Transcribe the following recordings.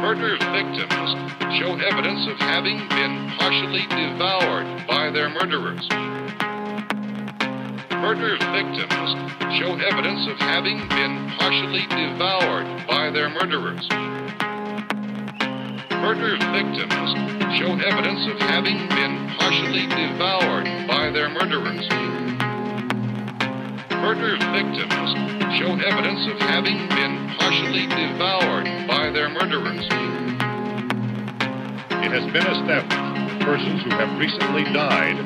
Murder victims show evidence of having been partially devoured by their murderers. Murder victims show evidence of having been partially devoured by their murderers. Murder victims show evidence of having been partially devoured by their murderers. Murder victims show evidence of having been partially devoured by their murderers. It has been established persons who have recently died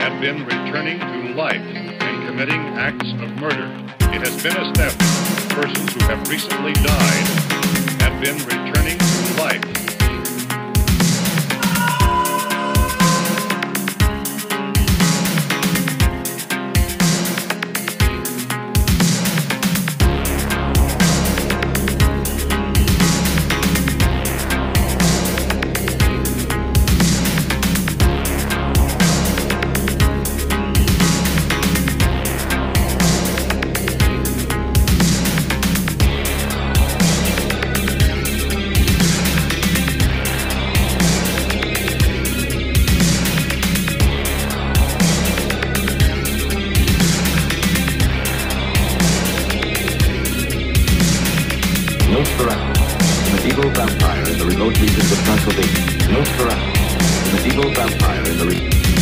have been returning to life and committing acts of murder. It has been established persons who have recently died have been returning to life Nosferatu, medieval vampire in the remote regions of Transylvania. Nosferatu, medieval vampire in the re-